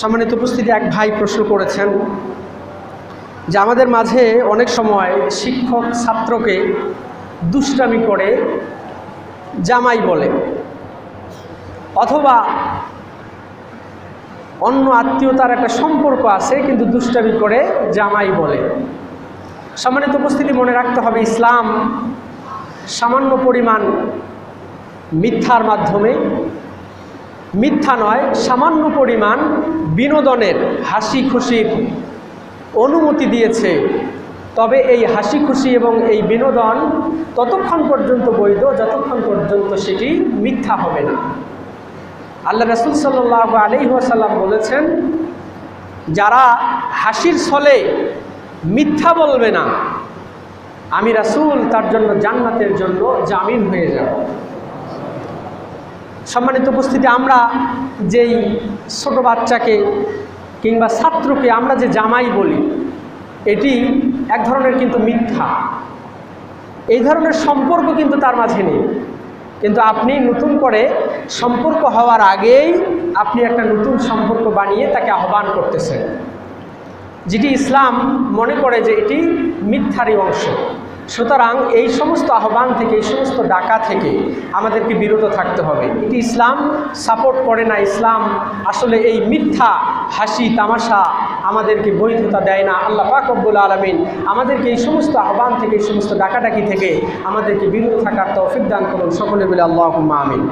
সম্মানিত উপস্থিতি, এক ভাই প্রশ্ন করেছেন যে আমাদের মাঝে অনেক সময় শিক্ষক ছাত্রকে দুষ্টামি করে জামাই বলে, অথবা অন্য আত্মীয়তার একটা সম্পর্ক আছে কিন্তু দুষ্টামি করে জামাই বলে। সম্মানিত উপস্থিতি, মনে রাখতে হবে ইসলাম সামান্য পরিমাণ মিথ্যার মাধ্যমে মিথ্যা নয়, সামান্য পরিমাণ বিনোদনের হাসি খুশির অনুমতি দিয়েছে। তবে এই হাসি খুশি এবং এই বিনোদন ততক্ষণ পর্যন্ত বৈধ, যতক্ষণ পর্যন্ত সেটি মিথ্যা হবে না। আল্লাহ রসুল সাল্লাহ আলিহাসাল্লাম বলেছেন, যারা হাসির ছলে মিথ্যা বলবে না, আমি রাসুল, তার জন্য জান্নাতের জন্য জামিন হয়ে যাব। সম্মানিত উপস্থিতি, আমরা যেই ছোট বাচ্চাকে কিংবা ছাত্রকে আমরা যে জামাই বলি, এটি এক ধরনের কিন্তু মিথ্যা। এই ধরনের সম্পর্ক কিন্তু তার মাঝে নেই। কিন্তু আপনি নতুন করে সম্পর্ক হওয়ার আগেই আপনি একটা নতুন সম্পর্ক বানিয়ে তাকে আহ্বান করতেছেন। যেটি ইসলাম মনে করে যে এটি মিথ্যারই অংশ। সুতরাং এই সমস্ত আহ্বান থেকে, এই সমস্ত ডাকা থেকে আমাদেরকে বিরত থাকতে হবে। এটি ইসলাম সাপোর্ট করে না, ইসলাম আসলে এই মিথ্যা, হাসি, তামাশা আমাদেরকে বৈধতা দেয় না। আল্লাহ পাকব্বুল আলমিন আমাদেরকে এই সমস্ত আহ্বান থেকে, এই সমস্ত ডাকাডাকি থেকে আমাদেরকে বিরত থাকার তৌফিক দান করুন। সকলে বলে আল্লাহ আমিন।